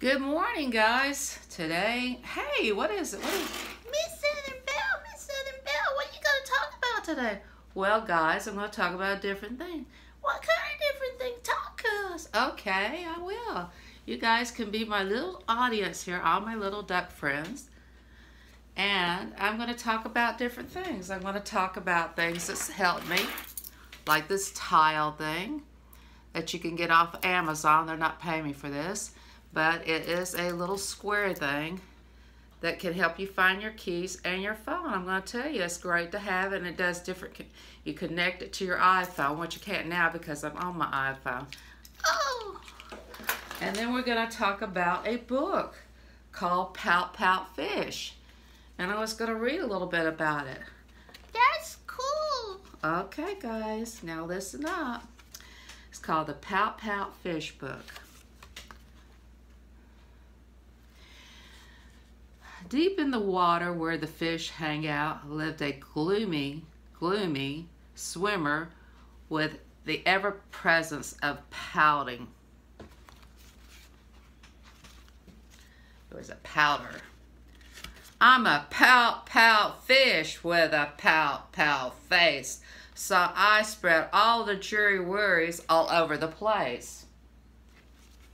Good morning, guys. Today, hey, what is it? What is Miss Southern Belle? Miss Southern Belle, what are you going to talk about today? Well, guys, I'm going to talk about a different thing. What kind of different thing? Talk to us. Okay, I will. You guys can be my little audience here, all my little duck friends. And I'm going to talk about different things. I'm going to talk about things that's helped me, like this tile thing that you can get off Amazon. They're not paying me for this, but it is a little square thing that can help you find your keys and your phone. I'm going to tell you, it's great to have, and it does different. You connect it to your iPhone, which you can't now because I'm on my iPhone. Oh! And then we're going to talk about a book called Pout Pout Fish. And I was going to read a little bit about it. That's cool. Okay, guys, now listen up. It's called the Pout Pout Fish Book. Deep in the water where the fish hang out lived a gloomy, gloomy swimmer with the ever presence of pouting. It was a powder. I'm a pout pout fish with a pout pout face. So I spread all the jury worries all over the place.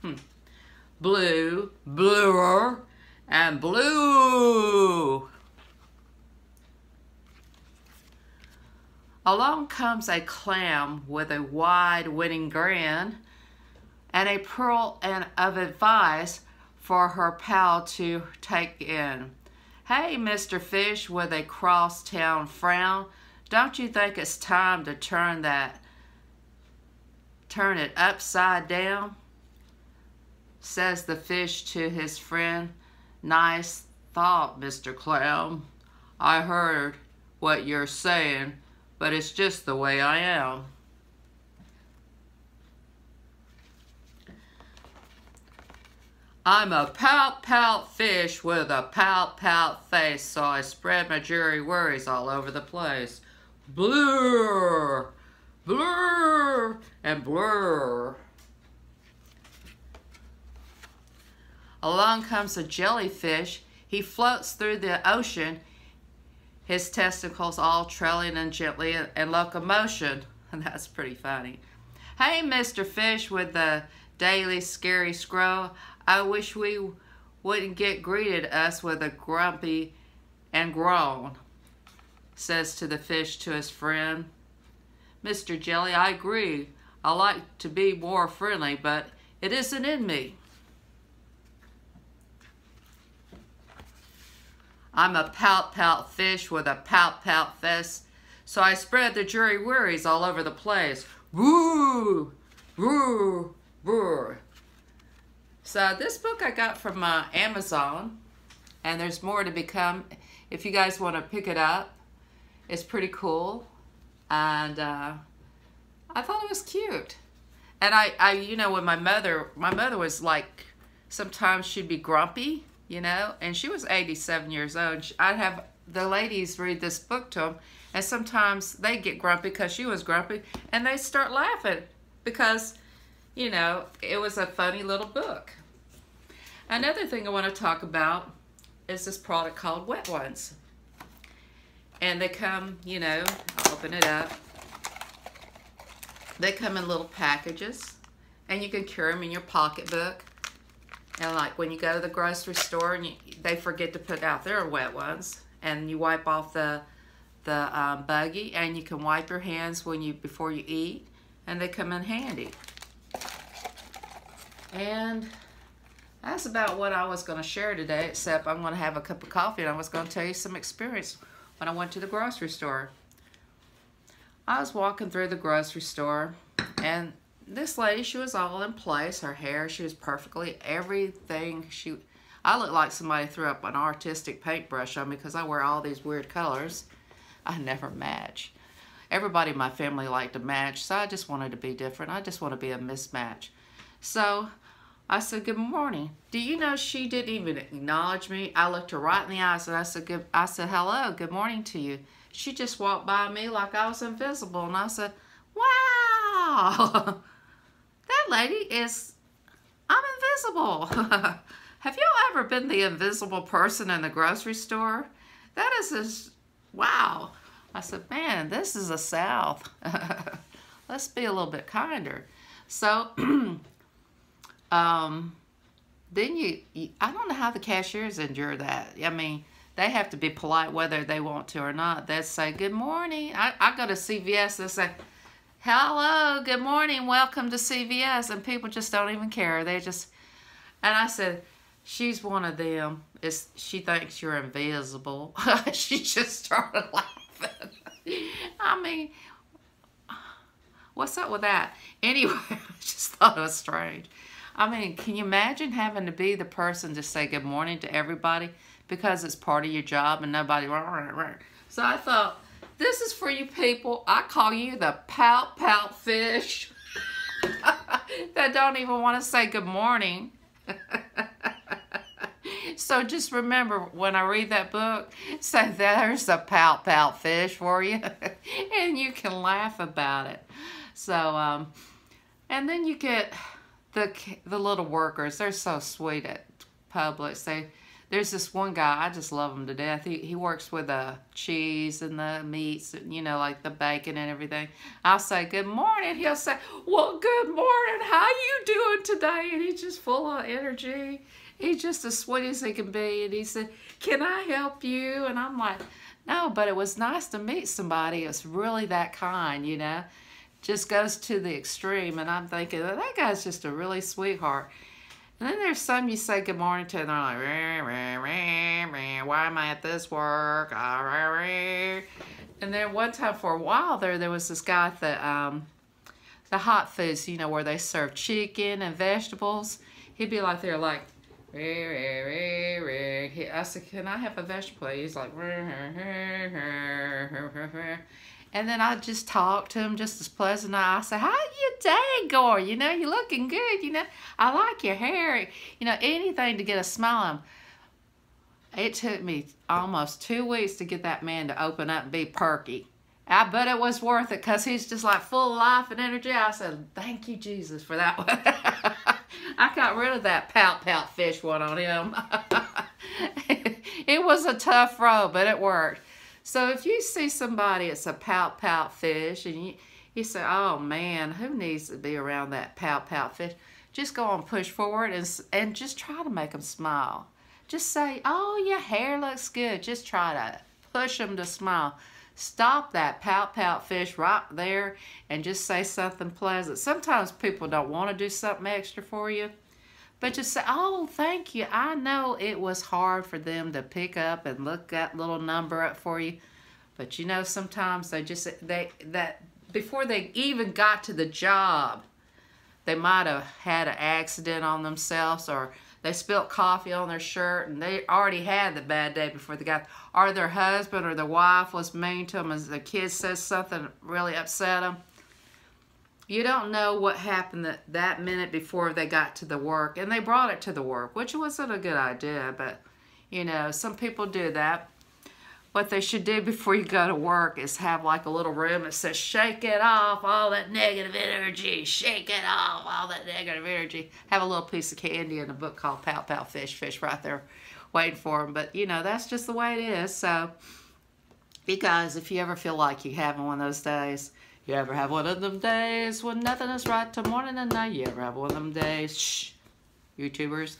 Hmm. Blue, bluer, and blue. Along comes a clam with a wide winning grin and a pearl and of advice for her pal to take in. Hey, Mr. Fish with a crosstown frown, don't you think it's time to turn that, turn it upside down? Says the fish to his friend. Nice thought, Mr. Clam. I heard what you're saying, but it's just the way I am. I'm a pout pout fish with a pout pout face, so I spread my jury worries all over the place. Blur, blur, and blur. Along comes a jellyfish. He floats through the ocean, his testicles all trailing and gently in locomotion. That's pretty funny. Hey, Mr. Fish with the daily scary scroll. I wish we wouldn't get greeted us with a grumpy and groan, says to the fish to his friend. Mr. Jelly, I agree. I like to be more friendly, but it isn't in me. I'm a pout pout fish with a pout pout fest, so I spread the jury worries all over the place. Woo! Woo! Woo! So this book I got from uh, Amazon, and there's more to become. If you guys want to pick it up, it's pretty cool, and uh, I thought it was cute. And I, I, you know, when my mother, my mother was like, sometimes she'd be grumpy, you know, and she was 87 years old. I'd have the ladies read this book to them, and sometimes they get grumpy because she was grumpy, and they start laughing because you know, it was a funny little book. Another thing I want to talk about is this product called Wet Ones. And they come, you know, I'll open it up. They come in little packages and you can carry them in your pocketbook. And like when you go to the grocery store and you, they forget to put out their wet ones and you wipe off the the um, buggy and you can wipe your hands when you before you eat and they come in handy. And that's about what I was going to share today, except I'm going to have a cup of coffee and I was going to tell you some experience when I went to the grocery store. I was walking through the grocery store and this lady, she was all in place. Her hair, she was perfectly, everything. She, I look like somebody threw up an artistic paintbrush on me because I wear all these weird colors. I never match. Everybody in my family liked to match, so I just wanted to be different. I just want to be a mismatch. So I said, good morning. Do you know she didn't even acknowledge me? I looked her right in the eyes and I said, good, I said, hello, good morning to you. She just walked by me like I was invisible. And I said, wow, lady is, I'm invisible. Have y'all ever been the invisible person in the grocery store? That is just, wow. I said, man, this is the South. Let's be a little bit kinder. So, um, then you, you, I don't know how the cashiers endure that. I mean, they have to be polite whether they want to or not. They say, good morning. I, I go to CVS, they say, hello, good morning, welcome to CVS. And people just don't even care. They just, and I said, she's one of them. It's, she thinks you're invisible. she just started laughing. I mean, what's up with that? Anyway, I just thought it was strange. I mean, can you imagine having to be the person to say good morning to everybody because it's part of your job and nobody. So I thought, this is for you people. I call you the pout pout fish that don't even want to say good morning. so just remember when I read that book, say there's a pout pout fish for you, and you can laugh about it. So, um, and then you get the the little workers. They're so sweet at Publix. They there's this one guy I just love him to death. He he works with the cheese and the meats, you know, like the bacon and everything. I'll say good morning. He'll say, "Well, good morning. How you doing today?" And he's just full of energy. He's just as sweet as he can be. And he said, "Can I help you?" And I'm like, "No, but it was nice to meet somebody. It's really that kind, you know." just goes to the extreme. And I'm thinking, that guy's just a really sweetheart. And then there's some you say good morning to, and they're like, rah, rah, rah, why am I at this work? And then one time for a while there, there was this guy at the, um, the hot foods, you know, where they serve chicken and vegetables. He'd be like, they're like, I said, can I have a vegetable? He's like, and then I just talk to him just as pleasant. I say, how you day going? You know, you're looking good. You know, I like your hair. You know, anything to get a smile. It took me almost two weeks to get that man to open up and be perky. I bet it was worth it because he's just like full of life and energy. I said, thank you, Jesus, for that one. I got rid of that pout pout fish one on him. it was a tough road, but it worked. So if you see somebody, it's a pout pout fish, and you, you say, oh man, who needs to be around that pout pout fish? Just go and push forward and, and just try to make them smile. Just say, oh, your hair looks good. Just try to push them to smile. Stop that pout pout fish right there and just say something pleasant. Sometimes people don't want to do something extra for you. But just say, oh, thank you. I know it was hard for them to pick up and look that little number up for you. But you know, sometimes they just, they, that, before they even got to the job, they might have had an accident on themselves or they spilt coffee on their shirt and they already had the bad day before they got, or their husband or their wife was mean to them as the kid says something really upset them you don't know what happened that, that minute before they got to the work. And they brought it to the work, which wasn't a good idea. But, you know, some people do that. What they should do before you go to work is have like a little room that says, shake it off, all that negative energy, shake it off, all that negative energy. Have a little piece of candy in a book called Pout Pout Fish Fish right there waiting for them. But, you know, that's just the way it is. So, you guys, if you ever feel like you're having one of those days, you ever have one of them days when nothing is right till morning and night? You ever have one of them days? Shh, YouTubers.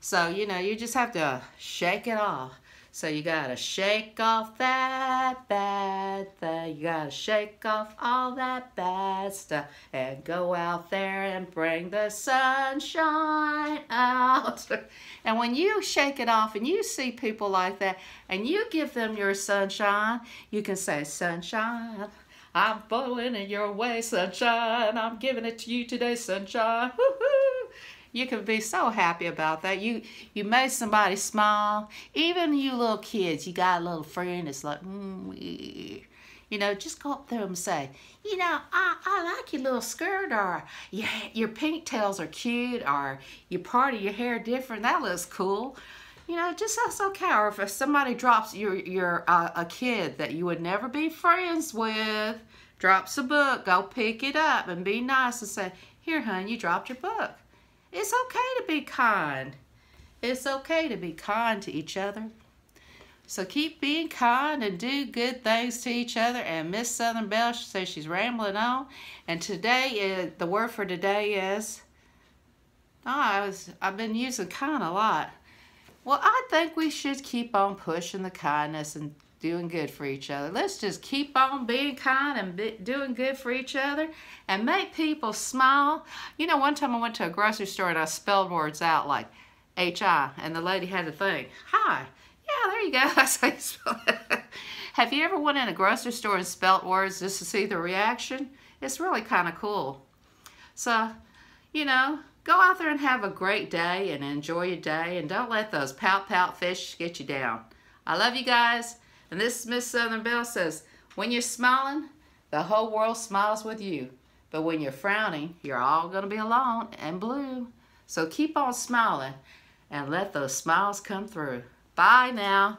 So, you know, you just have to shake it off. So you gotta shake off that bad thing. You gotta shake off all that bad stuff and go out there and bring the sunshine out. and when you shake it off and you see people like that and you give them your sunshine, you can say, sunshine, I'm blowing in your way, sunshine. I'm giving it to you today, sunshine. You can be so happy about that. You you made somebody smile. Even you little kids, you got a little friend that's like, mm, you know, just go up there and say, you know, I, I like your little skirt, or your, your pink tails are cute, or you of your hair different. That looks cool you know, just that's okay. Or if somebody drops your your uh, a kid that you would never be friends with, drops a book, go pick it up and be nice and say, "Here, hon, you dropped your book." It's okay to be kind. It's okay to be kind to each other. So keep being kind and do good things to each other. And Miss Southern Belle says she's rambling on. And today, is, the word for today is, oh, I was, I've been using kind a lot. Well, I think we should keep on pushing the kindness and doing good for each other. Let's just keep on being kind and be, doing good for each other and make people smile. You know, one time I went to a grocery store and I spelled words out like H-I and the lady had to think, hi. Yeah, there you go. It. Have you ever went in a grocery store and spelt words just to see the reaction? It's really kind of cool. So, you know, go out there and have a great day and enjoy your day and don't let those pout pout fish get you down. I love you guys. And this is Miss Southern Belle says, when you're smiling, the whole world smiles with you. But when you're frowning, you're all going to be alone and blue. So keep on smiling and let those smiles come through. Bye now.